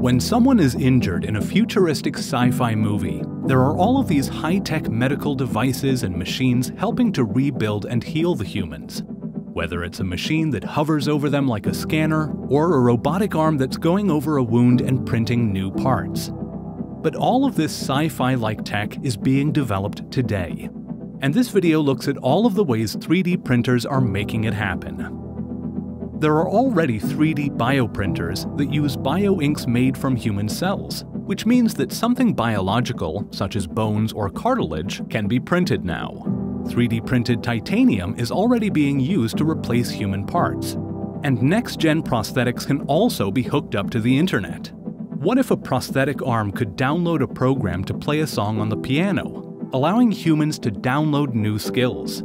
When someone is injured in a futuristic sci-fi movie, there are all of these high-tech medical devices and machines helping to rebuild and heal the humans. Whether it's a machine that hovers over them like a scanner, or a robotic arm that's going over a wound and printing new parts. But all of this sci-fi-like tech is being developed today. And this video looks at all of the ways 3D printers are making it happen. There are already 3D bioprinters that use bioinks made from human cells, which means that something biological, such as bones or cartilage, can be printed now. 3D printed titanium is already being used to replace human parts. And next-gen prosthetics can also be hooked up to the internet. What if a prosthetic arm could download a program to play a song on the piano, allowing humans to download new skills?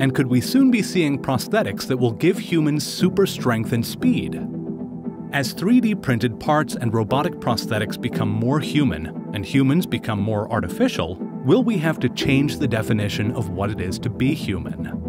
And could we soon be seeing prosthetics that will give humans super strength and speed? As 3D printed parts and robotic prosthetics become more human, and humans become more artificial, will we have to change the definition of what it is to be human?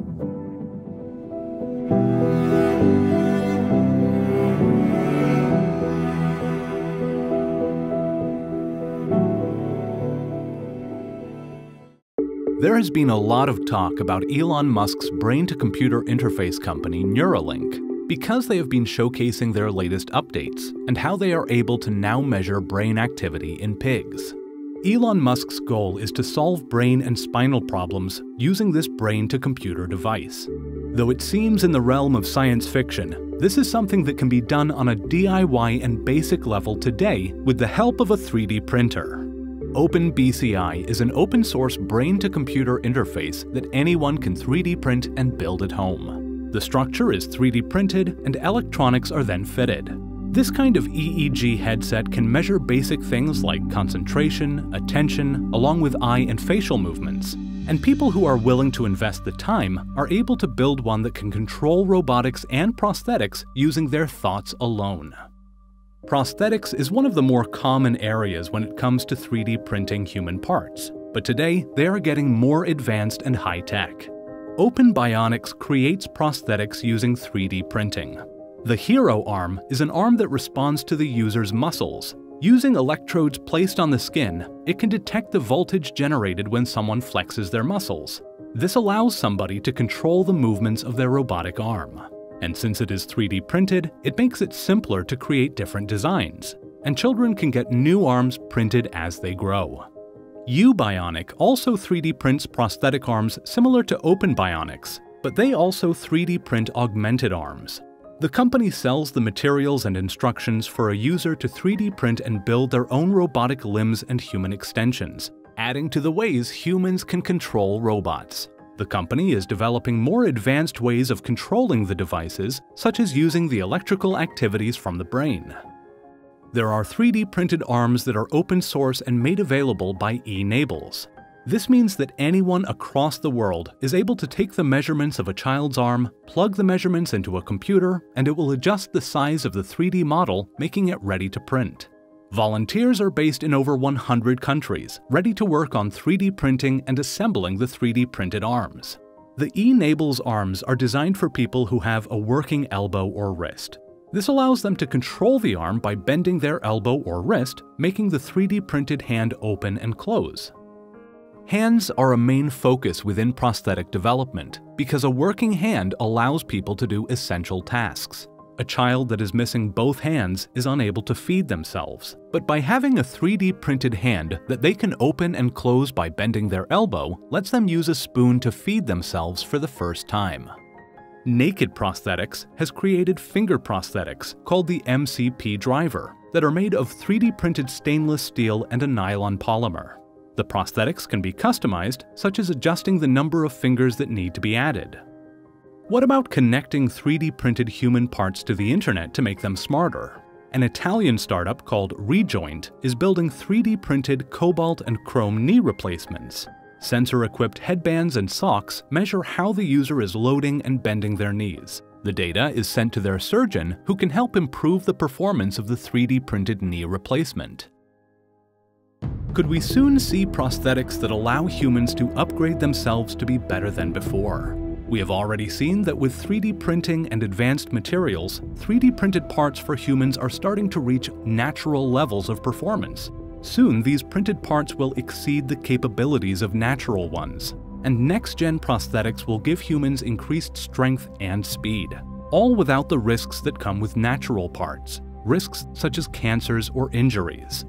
There has been a lot of talk about Elon Musk's brain-to-computer interface company Neuralink because they have been showcasing their latest updates and how they are able to now measure brain activity in pigs. Elon Musk's goal is to solve brain and spinal problems using this brain-to-computer device. Though it seems in the realm of science fiction, this is something that can be done on a DIY and basic level today with the help of a 3D printer. OpenBCI is an open source brain to computer interface that anyone can 3D print and build at home. The structure is 3D printed and electronics are then fitted. This kind of EEG headset can measure basic things like concentration, attention, along with eye and facial movements. And people who are willing to invest the time are able to build one that can control robotics and prosthetics using their thoughts alone. Prosthetics is one of the more common areas when it comes to 3D printing human parts, but today they are getting more advanced and high-tech. Open Bionics creates prosthetics using 3D printing. The Hero arm is an arm that responds to the user's muscles. Using electrodes placed on the skin, it can detect the voltage generated when someone flexes their muscles. This allows somebody to control the movements of their robotic arm. And since it is 3D printed, it makes it simpler to create different designs, and children can get new arms printed as they grow. Youbionic also 3D prints prosthetic arms similar to Open Bionics, but they also 3D print augmented arms. The company sells the materials and instructions for a user to 3D print and build their own robotic limbs and human extensions, adding to the ways humans can control robots. The company is developing more advanced ways of controlling the devices, such as using the electrical activities from the brain. There are 3D printed arms that are open source and made available by eNables. This means that anyone across the world is able to take the measurements of a child's arm, plug the measurements into a computer, and it will adjust the size of the 3D model, making it ready to print. Volunteers are based in over 100 countries, ready to work on 3D printing and assembling the 3D printed arms. The eNables arms are designed for people who have a working elbow or wrist. This allows them to control the arm by bending their elbow or wrist, making the 3D printed hand open and close. Hands are a main focus within prosthetic development because a working hand allows people to do essential tasks. A child that is missing both hands is unable to feed themselves, but by having a 3D printed hand that they can open and close by bending their elbow lets them use a spoon to feed themselves for the first time. Naked Prosthetics has created finger prosthetics called the MCP Driver that are made of 3D printed stainless steel and a nylon polymer. The prosthetics can be customized, such as adjusting the number of fingers that need to be added. What about connecting 3D printed human parts to the internet to make them smarter? An Italian startup called Rejoint is building 3D printed cobalt and chrome knee replacements. Sensor-equipped headbands and socks measure how the user is loading and bending their knees. The data is sent to their surgeon who can help improve the performance of the 3D printed knee replacement. Could we soon see prosthetics that allow humans to upgrade themselves to be better than before? We have already seen that with 3D printing and advanced materials, 3D printed parts for humans are starting to reach natural levels of performance. Soon, these printed parts will exceed the capabilities of natural ones, and next-gen prosthetics will give humans increased strength and speed, all without the risks that come with natural parts, risks such as cancers or injuries.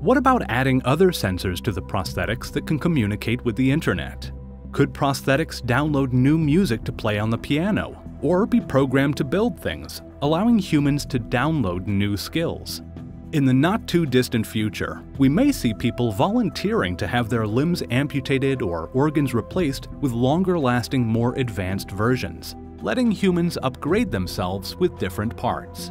What about adding other sensors to the prosthetics that can communicate with the internet? Could prosthetics download new music to play on the piano, or be programmed to build things, allowing humans to download new skills? In the not too distant future, we may see people volunteering to have their limbs amputated or organs replaced with longer lasting, more advanced versions, letting humans upgrade themselves with different parts.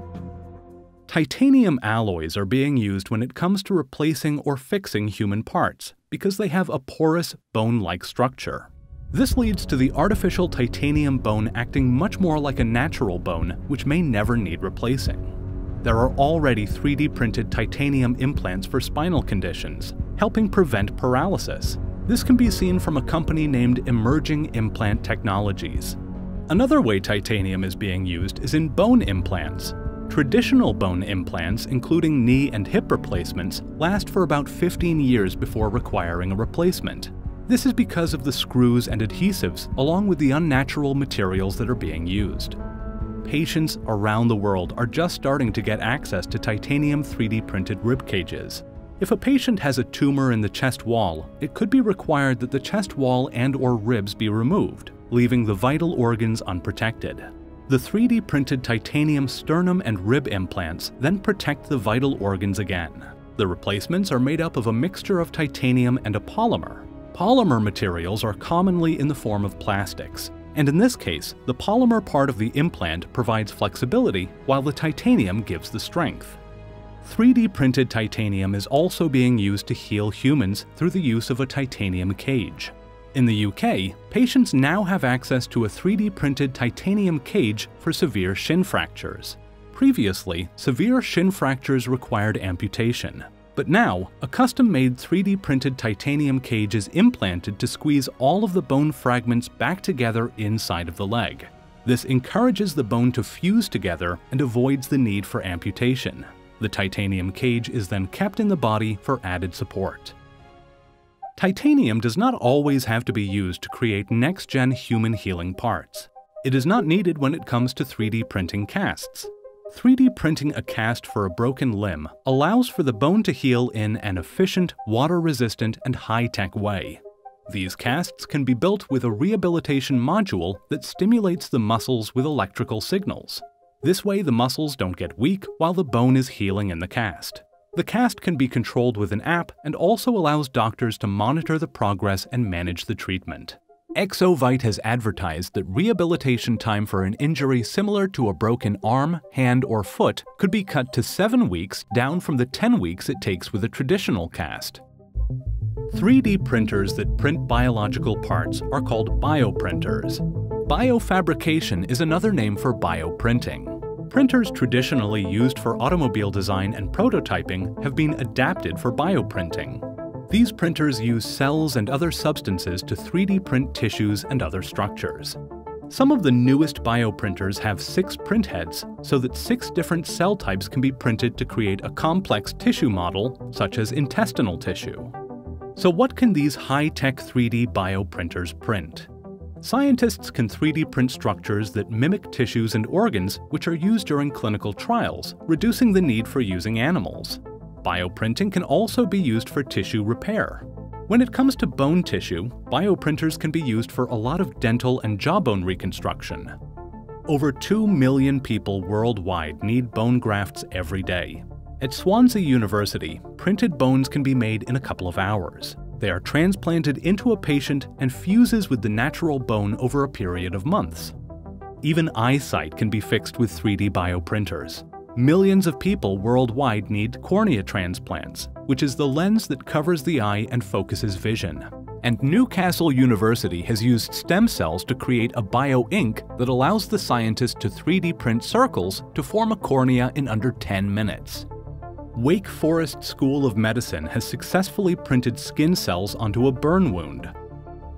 Titanium alloys are being used when it comes to replacing or fixing human parts because they have a porous, bone like structure. This leads to the artificial titanium bone acting much more like a natural bone, which may never need replacing. There are already 3D printed titanium implants for spinal conditions, helping prevent paralysis. This can be seen from a company named Emerging Implant Technologies. Another way titanium is being used is in bone implants. Traditional bone implants, including knee and hip replacements, last for about 15 years before requiring a replacement. This is because of the screws and adhesives, along with the unnatural materials that are being used. Patients around the world are just starting to get access to titanium 3D printed rib cages. If a patient has a tumor in the chest wall, it could be required that the chest wall and or ribs be removed, leaving the vital organs unprotected. The 3D printed titanium sternum and rib implants then protect the vital organs again. The replacements are made up of a mixture of titanium and a polymer, Polymer materials are commonly in the form of plastics, and in this case, the polymer part of the implant provides flexibility while the titanium gives the strength. 3D printed titanium is also being used to heal humans through the use of a titanium cage. In the UK, patients now have access to a 3D printed titanium cage for severe shin fractures. Previously, severe shin fractures required amputation, but now, a custom-made 3D printed titanium cage is implanted to squeeze all of the bone fragments back together inside of the leg. This encourages the bone to fuse together and avoids the need for amputation. The titanium cage is then kept in the body for added support. Titanium does not always have to be used to create next-gen human healing parts. It is not needed when it comes to 3D printing casts. 3D printing a cast for a broken limb allows for the bone to heal in an efficient, water-resistant, and high-tech way. These casts can be built with a rehabilitation module that stimulates the muscles with electrical signals. This way the muscles don't get weak while the bone is healing in the cast. The cast can be controlled with an app and also allows doctors to monitor the progress and manage the treatment. Exovite has advertised that rehabilitation time for an injury similar to a broken arm, hand, or foot could be cut to 7 weeks down from the 10 weeks it takes with a traditional cast. 3D printers that print biological parts are called bioprinters. Biofabrication is another name for bioprinting. Printers traditionally used for automobile design and prototyping have been adapted for bioprinting. These printers use cells and other substances to 3D print tissues and other structures. Some of the newest bioprinters have six print heads so that six different cell types can be printed to create a complex tissue model, such as intestinal tissue. So what can these high-tech 3D bioprinters print? Scientists can 3D print structures that mimic tissues and organs which are used during clinical trials, reducing the need for using animals. Bioprinting can also be used for tissue repair. When it comes to bone tissue, bioprinters can be used for a lot of dental and jawbone reconstruction. Over 2 million people worldwide need bone grafts every day. At Swansea University, printed bones can be made in a couple of hours. They are transplanted into a patient and fuses with the natural bone over a period of months. Even eyesight can be fixed with 3D bioprinters. Millions of people worldwide need cornea transplants, which is the lens that covers the eye and focuses vision. And Newcastle University has used stem cells to create a bio-ink that allows the scientists to 3D print circles to form a cornea in under 10 minutes. Wake Forest School of Medicine has successfully printed skin cells onto a burn wound.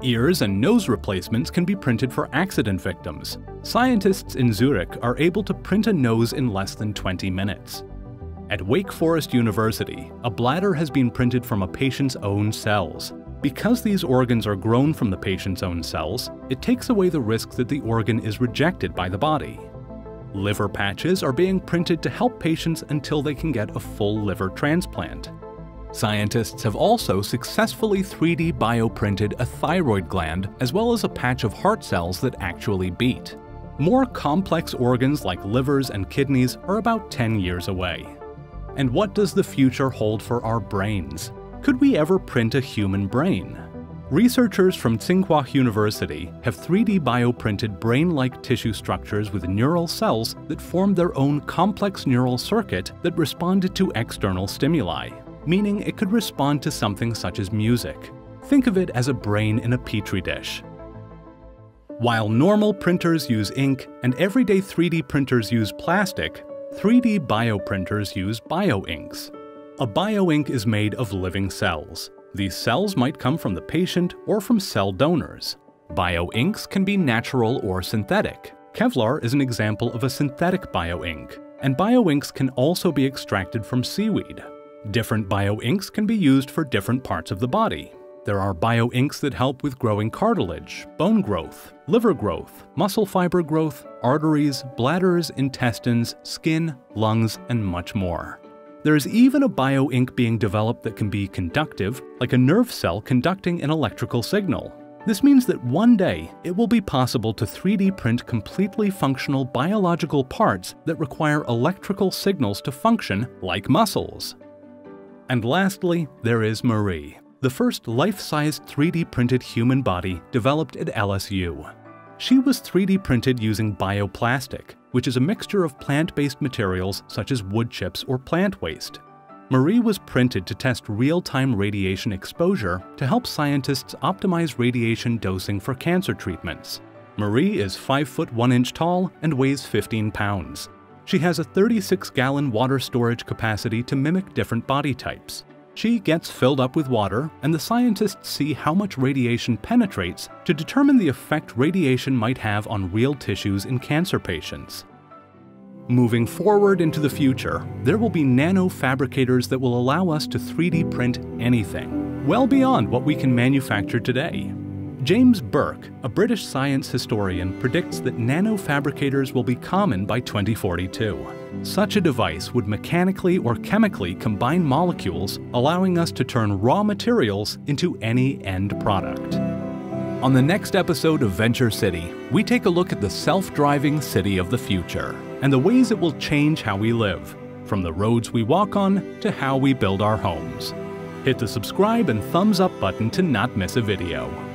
Ears and nose replacements can be printed for accident victims. Scientists in Zurich are able to print a nose in less than 20 minutes. At Wake Forest University, a bladder has been printed from a patient's own cells. Because these organs are grown from the patient's own cells, it takes away the risk that the organ is rejected by the body. Liver patches are being printed to help patients until they can get a full liver transplant. Scientists have also successfully 3D bioprinted a thyroid gland as well as a patch of heart cells that actually beat. More complex organs like livers and kidneys are about 10 years away. And what does the future hold for our brains? Could we ever print a human brain? Researchers from Tsinghua University have 3D bioprinted brain-like tissue structures with neural cells that formed their own complex neural circuit that responded to external stimuli meaning it could respond to something such as music. Think of it as a brain in a petri dish. While normal printers use ink and everyday 3D printers use plastic, 3D bioprinters use bioinks. A bioink is made of living cells. These cells might come from the patient or from cell donors. Bioinks can be natural or synthetic. Kevlar is an example of a synthetic bioink, and bioinks can also be extracted from seaweed. Different bioinks can be used for different parts of the body. There are bioinks that help with growing cartilage, bone growth, liver growth, muscle fiber growth, arteries, bladders, intestines, skin, lungs, and much more. There is even a bioink being developed that can be conductive, like a nerve cell conducting an electrical signal. This means that one day it will be possible to 3D print completely functional biological parts that require electrical signals to function like muscles. And lastly, there is Marie, the first life-sized 3D printed human body developed at LSU. She was 3D printed using bioplastic, which is a mixture of plant-based materials such as wood chips or plant waste. Marie was printed to test real-time radiation exposure to help scientists optimize radiation dosing for cancer treatments. Marie is 5 foot 1 inch tall and weighs 15 pounds. She has a 36-gallon water storage capacity to mimic different body types. She gets filled up with water, and the scientists see how much radiation penetrates to determine the effect radiation might have on real tissues in cancer patients. Moving forward into the future, there will be nanofabricators that will allow us to 3D print anything, well beyond what we can manufacture today. James Burke, a British science historian, predicts that nanofabricators will be common by 2042. Such a device would mechanically or chemically combine molecules, allowing us to turn raw materials into any end product. On the next episode of Venture City, we take a look at the self-driving city of the future and the ways it will change how we live, from the roads we walk on to how we build our homes. Hit the subscribe and thumbs up button to not miss a video.